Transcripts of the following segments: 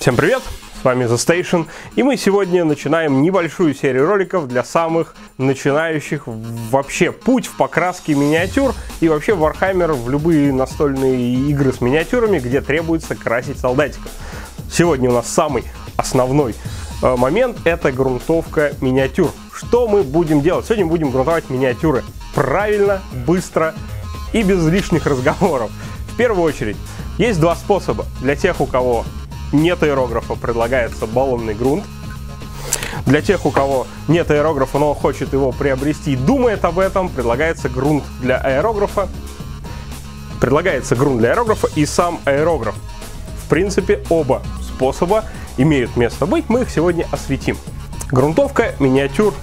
Всем привет! С вами The Station, и мы сегодня начинаем небольшую серию роликов для самых начинающих вообще путь в покраске миниатюр и вообще Warhammer в любые настольные игры с миниатюрами, где требуется красить солдатиков. Сегодня у нас самый основной э, момент – это грунтовка миниатюр. Что мы будем делать? Сегодня будем грунтовать миниатюры правильно, быстро и без лишних разговоров. В первую очередь, есть два способа для тех, у кого нет аэрографа, предлагается баллонный грунт. Для тех, у кого нет аэрографа, но хочет его приобрести и думает об этом, предлагается грунт для аэрографа. Предлагается грунт для аэрографа и сам аэрограф. В принципе, оба способа имеют место быть, мы их сегодня осветим. Грунтовка миниатюр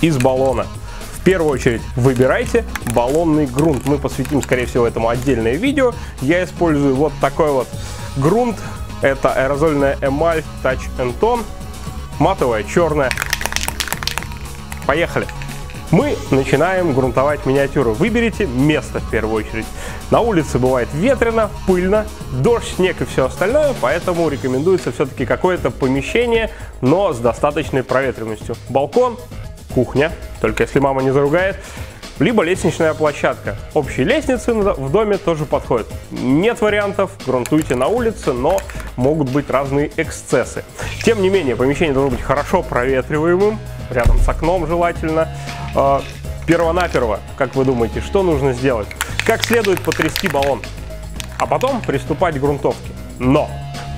из баллона. В первую очередь выбирайте баллонный грунт. Мы посвятим, скорее всего, этому отдельное видео. Я использую вот такой вот грунт это аэрозольная эмаль Touch Tone, матовая, черная. Поехали! Мы начинаем грунтовать миниатюру. Выберите место в первую очередь. На улице бывает ветрено, пыльно, дождь, снег и все остальное, поэтому рекомендуется все-таки какое-то помещение, но с достаточной проветриваемостью. Балкон, кухня, только если мама не заругает, либо лестничная площадка. Общие лестницы в доме тоже подходят. Нет вариантов, грунтуйте на улице, но могут быть разные эксцессы. Тем не менее, помещение должно быть хорошо проветриваемым, рядом с окном желательно. А, первонаперво, как вы думаете, что нужно сделать? Как следует потрясти баллон, а потом приступать к грунтовке. Но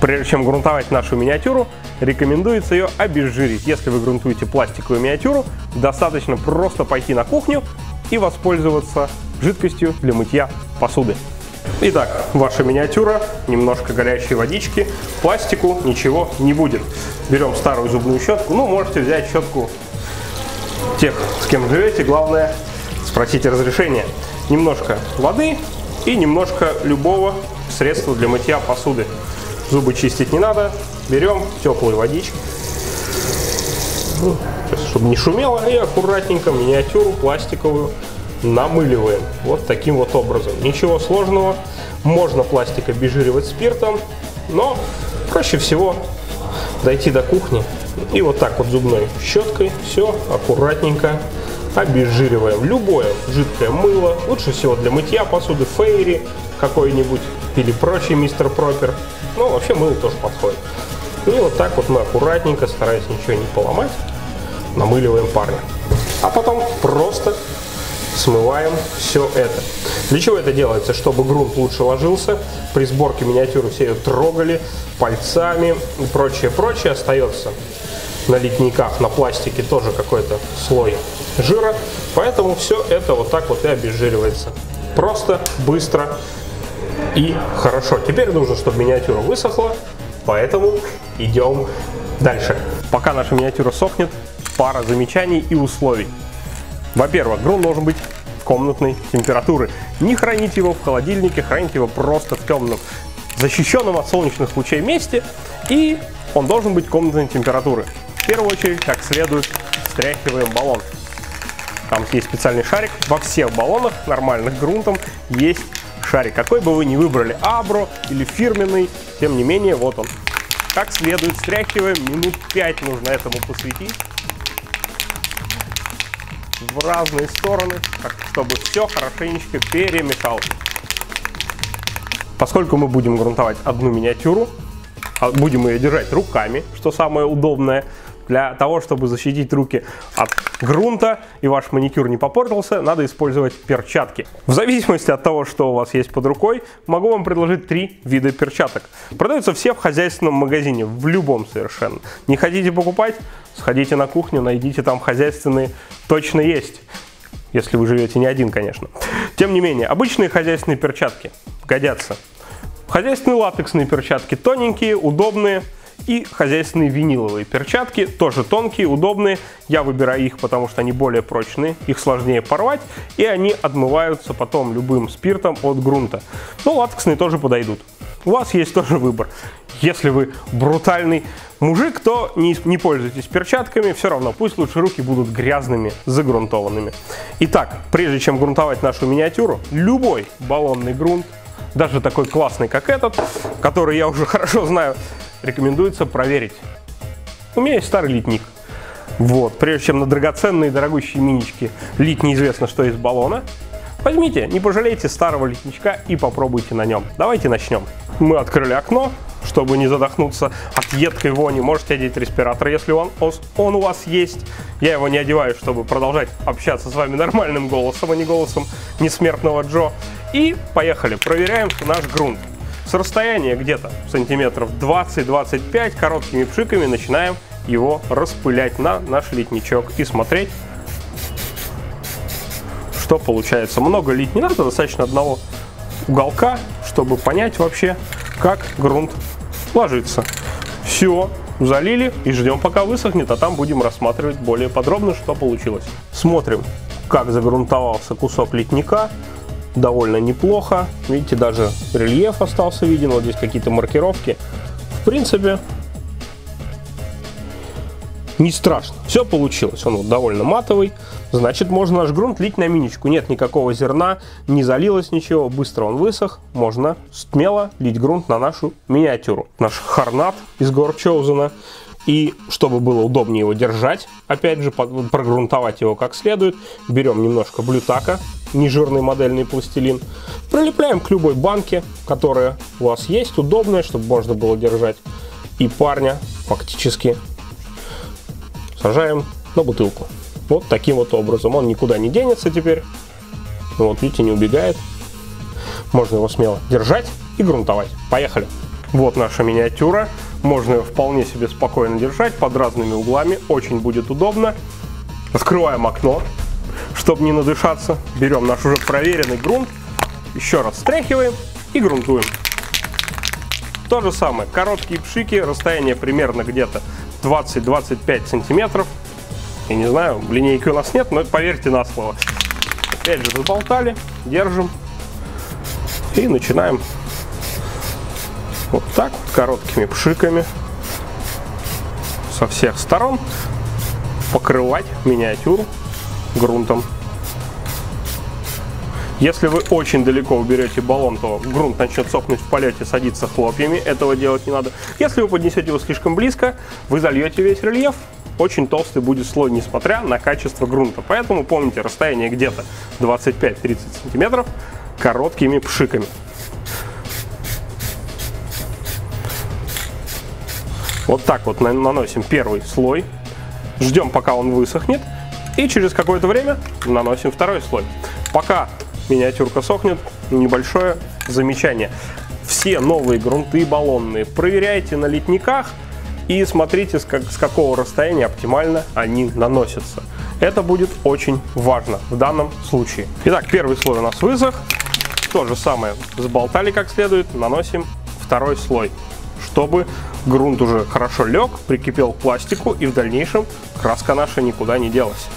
Прежде чем грунтовать нашу миниатюру, рекомендуется ее обезжирить. Если вы грунтуете пластиковую миниатюру, достаточно просто пойти на кухню и воспользоваться жидкостью для мытья посуды. Итак, ваша миниатюра, немножко горячей водички, пластику ничего не будет. Берем старую зубную щетку, ну можете взять щетку тех, с кем живете, главное спросите разрешения. Немножко воды и немножко любого средства для мытья посуды. Зубы чистить не надо, берем теплую водичку, ну, чтобы не шумело, и аккуратненько миниатюру пластиковую намыливаем. Вот таким вот образом. Ничего сложного. Можно пластик обезжиривать спиртом, но проще всего дойти до кухни и вот так вот зубной щеткой все аккуратненько обезжириваем. Любое жидкое мыло, лучше всего для мытья посуды, фейри какой-нибудь или прочий мистер пропер. Ну, вообще мыло тоже подходит. И вот так вот мы аккуратненько, стараясь ничего не поломать, намыливаем парня. А потом просто смываем все это. Для чего это делается? Чтобы грунт лучше ложился. При сборке миниатюры все ее трогали пальцами и прочее, прочее. Остается на литниках, на пластике тоже какой-то слой жира. Поэтому все это вот так вот и обезжиривается. Просто, быстро и хорошо. Теперь нужно, чтобы миниатюра высохла. Поэтому идем дальше. Пока наша миниатюра сохнет, пара замечаний и условий. Во-первых, грунт должен быть комнатной температуры. Не храните его в холодильнике, храните его просто в темном, защищенном от солнечных лучей месте. И он должен быть комнатной температуры. В первую очередь, как следует, стряхиваем баллон. Там есть специальный шарик. Во всех баллонах нормальных грунтом есть шарик. Какой бы вы ни выбрали, абро или фирменный, тем не менее, вот он. Как следует стряхиваем, минут 5 нужно этому посвятить. В разные стороны, чтобы все хорошенечко перемешалось. Поскольку мы будем грунтовать одну миниатюру, а будем ее держать руками, что самое удобное, для того, чтобы защитить руки от грунта и ваш маникюр не попортился, надо использовать перчатки. В зависимости от того, что у вас есть под рукой, могу вам предложить три вида перчаток. Продаются все в хозяйственном магазине, в любом совершенно. Не хотите покупать? Сходите на кухню, найдите там хозяйственные, точно есть. Если вы живете не один, конечно. Тем не менее, обычные хозяйственные перчатки годятся. Хозяйственные латексные перчатки тоненькие, удобные, и хозяйственные виниловые перчатки, тоже тонкие, удобные. Я выбираю их, потому что они более прочные, их сложнее порвать, и они отмываются потом любым спиртом от грунта. Ну, латексные тоже подойдут. У вас есть тоже выбор. Если вы брутальный мужик, то не, не пользуйтесь перчатками, все равно пусть лучше руки будут грязными, загрунтованными. Итак, прежде чем грунтовать нашу миниатюру, любой баллонный грунт, даже такой классный, как этот, который я уже хорошо знаю, рекомендуется проверить. У меня есть старый литник. Вот, прежде чем на драгоценные дорогущие минички лить неизвестно что из баллона, возьмите, не пожалейте старого литничка и попробуйте на нем. Давайте начнем. Мы открыли окно, чтобы не задохнуться от едкой вони. Можете одеть респиратор, если он, он у вас есть. Я его не одеваю, чтобы продолжать общаться с вами нормальным голосом, а не голосом несмертного Джо. И поехали, проверяем наш грунт. Расстояния где-то сантиметров 20-25 короткими пшиками начинаем его распылять на наш литничок и смотреть, что получается. Много лить не надо, достаточно одного уголка, чтобы понять вообще, как грунт ложится. Все, залили и ждем пока высохнет, а там будем рассматривать более подробно, что получилось. Смотрим, как загрунтовался кусок литника. Довольно неплохо. Видите, даже рельеф остался виден. Вот здесь какие-то маркировки. В принципе, не страшно. Все получилось. Он вот довольно матовый. Значит, можно наш грунт лить на миничку. Нет никакого зерна, не залилось ничего. Быстро он высох. Можно смело лить грунт на нашу миниатюру. Наш харнат из гор. И чтобы было удобнее его держать, опять же, прогрунтовать его как следует, берем немножко блютака, нежирный модельный пластилин, прилепляем к любой банке, которая у вас есть, удобная, чтобы можно было держать. И парня фактически сажаем на бутылку. Вот таким вот образом. Он никуда не денется теперь. Вот, видите, не убегает. Можно его смело держать и грунтовать. Поехали. Вот наша миниатюра. Можно ее вполне себе спокойно держать под разными углами. Очень будет удобно. Открываем окно, чтобы не надышаться. Берем наш уже проверенный грунт. Еще раз встряхиваем и грунтуем. То же самое. Короткие пшики. Расстояние примерно где-то 20-25 сантиметров. Я не знаю, линейки у нас нет, но поверьте на слово. Опять же, заболтали, держим и начинаем вот так вот короткими пшиками со всех сторон покрывать миниатюру грунтом. Если вы очень далеко уберете баллон, то грунт начнет сохнуть в полете, садиться хлопьями. Этого делать не надо. Если вы поднесете его слишком близко, вы зальете весь рельеф. Очень толстый будет слой, несмотря на качество грунта. Поэтому помните, расстояние где-то 25-30 сантиметров короткими пшиками. Вот так вот наносим первый слой. Ждем, пока он высохнет. И через какое-то время наносим второй слой. Пока миниатюрка сохнет, небольшое замечание. Все новые грунты баллонные проверяйте на литниках и смотрите, с, как, с какого расстояния оптимально они наносятся. Это будет очень важно в данном случае. Итак, первый слой у нас высох. То же самое сболтали как следует, наносим второй слой, чтобы грунт уже хорошо лег, прикипел к пластику и в дальнейшем краска наша никуда не делась.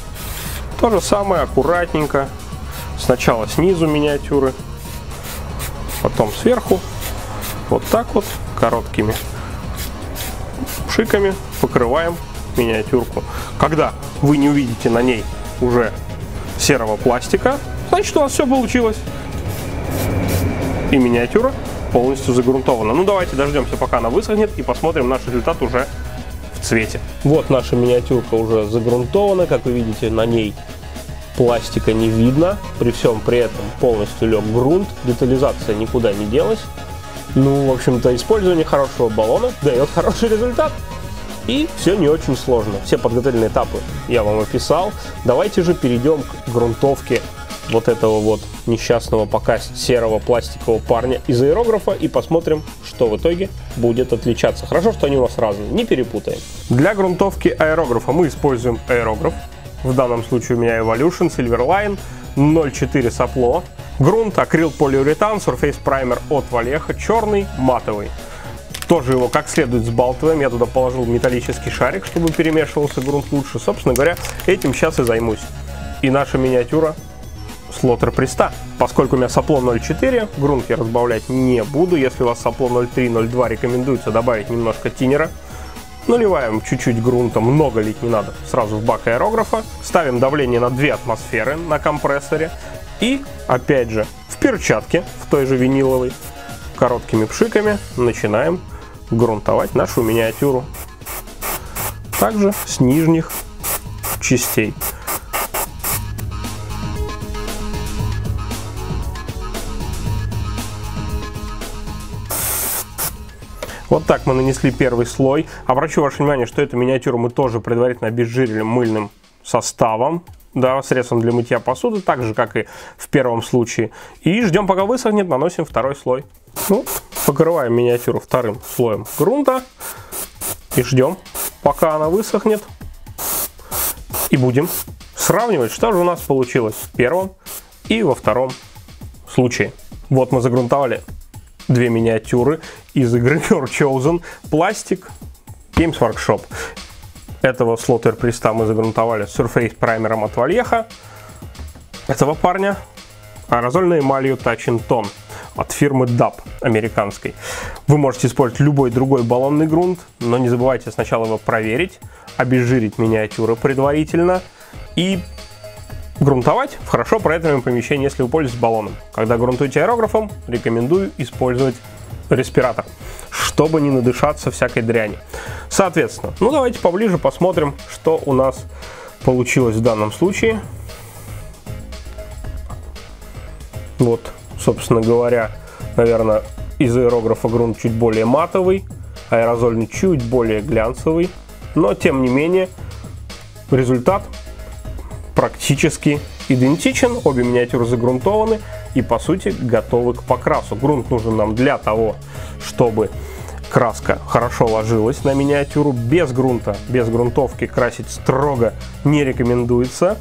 То же самое аккуратненько Сначала снизу миниатюры, потом сверху. Вот так вот, короткими шиками покрываем миниатюрку. Когда вы не увидите на ней уже серого пластика, значит у вас все получилось. И миниатюра полностью загрунтована. Ну давайте дождемся, пока она высохнет и посмотрим наш результат уже цвете. Вот наша миниатюрка уже загрунтована, как вы видите, на ней пластика не видно, при всем при этом полностью лег грунт, детализация никуда не делась. Ну, в общем-то, использование хорошего баллона дает хороший результат. И все не очень сложно. Все подготовительные этапы я вам описал. Давайте же перейдем к грунтовке вот этого вот несчастного пока серого пластикового парня из аэрографа и посмотрим, что в итоге будет отличаться. Хорошо, что они у нас разные, не перепутаем. Для грунтовки аэрографа мы используем аэрограф в данном случае у меня Evolution, Silverline, 0.4 сопло, грунт, акрил полиуретан, Surface Primer от Валеха, черный, матовый. Тоже его как следует сбалтываем. Я туда положил металлический шарик, чтобы перемешивался грунт лучше. Собственно говоря, этим сейчас и займусь. И наша миниатюра слотер приста. Поскольку у меня сопло 0.4, грунт я разбавлять не буду. Если у вас сопло 0.3-0.2, рекомендуется добавить немножко тинера. Наливаем чуть-чуть грунта, много лить не надо, сразу в бак аэрографа. Ставим давление на 2 атмосферы на компрессоре. И, опять же, в перчатке, в той же виниловой, короткими пшиками начинаем грунтовать нашу миниатюру. Также с нижних частей. Вот так мы нанесли первый слой. Обращу ваше внимание, что эту миниатюру мы тоже предварительно обезжирили мыльным составом, да, средством для мытья посуды, так же, как и в первом случае. И ждем, пока высохнет, наносим второй слой. Ну, покрываем миниатюру вторым слоем грунта и ждем, пока она высохнет. И будем сравнивать, что же у нас получилось в первом и во втором случае. Вот мы загрунтовали две миниатюры из игры Your Chosen. Пластик Games Workshop. Этого слотер приста мы загрунтовали Surface праймером от Вальеха. Этого парня аэрозольной эмалью Touch Tone от фирмы DAP американской. Вы можете использовать любой другой баллонный грунт, но не забывайте сначала его проверить, обезжирить миниатюры предварительно и грунтовать в хорошо проветриваемом помещении, если вы пользуетесь баллоном. Когда грунтуете аэрографом, рекомендую использовать респиратор, чтобы не надышаться всякой дряни. Соответственно, ну давайте поближе посмотрим, что у нас получилось в данном случае. Вот, собственно говоря, наверное, из аэрографа грунт чуть более матовый, аэрозольный чуть более глянцевый, но тем не менее результат практически идентичен, обе миниатюры загрунтованы и по сути готовы к покрасу. Грунт нужен нам для того, чтобы краска хорошо ложилась на миниатюру. Без грунта, без грунтовки красить строго не рекомендуется.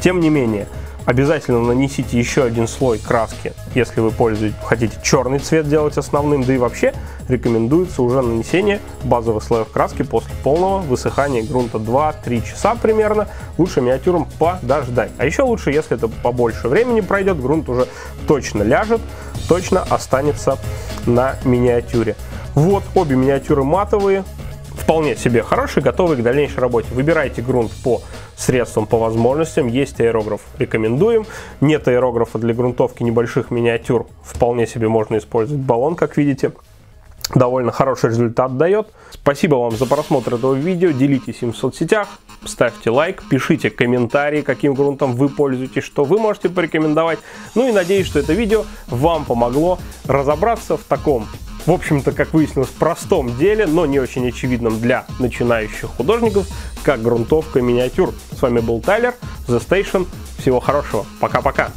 Тем не менее, Обязательно нанесите еще один слой краски, если вы пользуете, хотите черный цвет делать основным, да и вообще рекомендуется уже нанесение базовых слоев краски после полного высыхания грунта 2-3 часа примерно. Лучше миниатюрам подождать. А еще лучше, если это побольше времени пройдет, грунт уже точно ляжет, точно останется на миниатюре. Вот обе миниатюры матовые, вполне себе хороший, готовый к дальнейшей работе. Выбирайте грунт по средствам, по возможностям. Есть аэрограф, рекомендуем. Нет аэрографа для грунтовки небольших миниатюр, вполне себе можно использовать баллон, как видите. Довольно хороший результат дает. Спасибо вам за просмотр этого видео. Делитесь им в соцсетях, ставьте лайк, пишите комментарии, каким грунтом вы пользуетесь, что вы можете порекомендовать. Ну и надеюсь, что это видео вам помогло разобраться в таком в общем-то, как выяснилось, простом деле, но не очень очевидном для начинающих художников, как грунтовка миниатюр. С вами был Тайлер, The Station. Всего хорошего. Пока-пока.